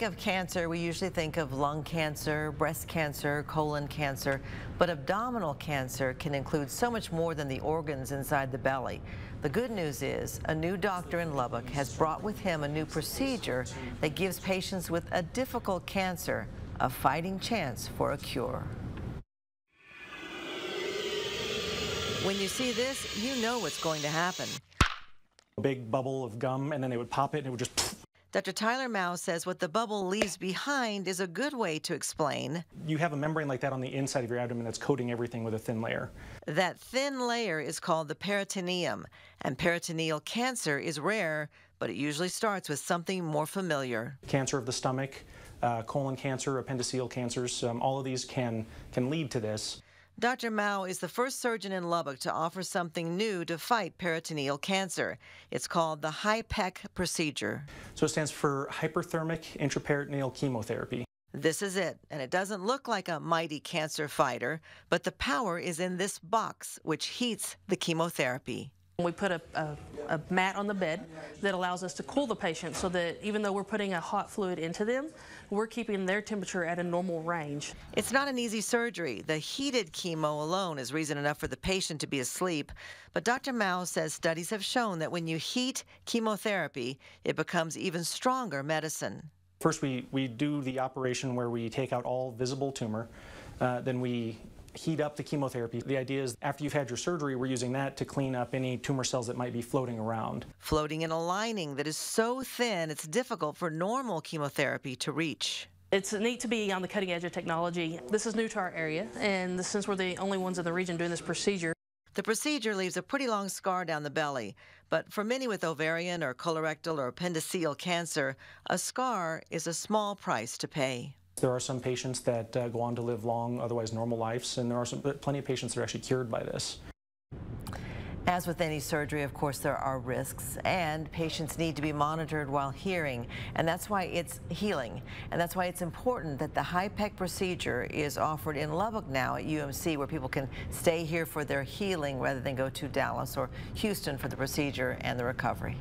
think of cancer, we usually think of lung cancer, breast cancer, colon cancer, but abdominal cancer can include so much more than the organs inside the belly. The good news is a new doctor in Lubbock has brought with him a new procedure that gives patients with a difficult cancer a fighting chance for a cure. When you see this, you know what's going to happen. A big bubble of gum, and then they would pop it, and it would just Dr. Tyler Mao says what the bubble leaves behind is a good way to explain. You have a membrane like that on the inside of your abdomen that's coating everything with a thin layer. That thin layer is called the peritoneum, and peritoneal cancer is rare, but it usually starts with something more familiar. Cancer of the stomach, uh, colon cancer, appendiceal cancers, um, all of these can, can lead to this. Dr. Mao is the first surgeon in Lubbock to offer something new to fight peritoneal cancer. It's called the HIPEC procedure. So it stands for hyperthermic intraperitoneal chemotherapy. This is it, and it doesn't look like a mighty cancer fighter, but the power is in this box, which heats the chemotherapy. We put a, a, a, mat on the bed that allows us to cool the patient so that even though we're putting a hot fluid into them, we're keeping their temperature at a normal range. It's not an easy surgery. The heated chemo alone is reason enough for the patient to be asleep. But Dr. Mao says studies have shown that when you heat chemotherapy, it becomes even stronger medicine. First, we, we do the operation where we take out all visible tumor. Uh, then we heat up the chemotherapy. The idea is after you've had your surgery, we're using that to clean up any tumor cells that might be floating around. Floating in a lining that is so thin it's difficult for normal chemotherapy to reach. It's neat to be on the cutting edge of technology. This is new to our area, and since we're the only ones in the region doing this procedure, the procedure leaves a pretty long scar down the belly, but for many with ovarian or colorectal or appendiceal cancer, a scar is a small price to pay. There are some patients that uh, go on to live long, otherwise normal lives, and there are some, plenty of patients that are actually cured by this. As with any surgery, of course, there are risks, and patients need to be monitored while hearing, and that's why it's healing. And that's why it's important that the HIPEC procedure is offered in Lubbock now at UMC, where people can stay here for their healing rather than go to Dallas or Houston for the procedure and the recovery.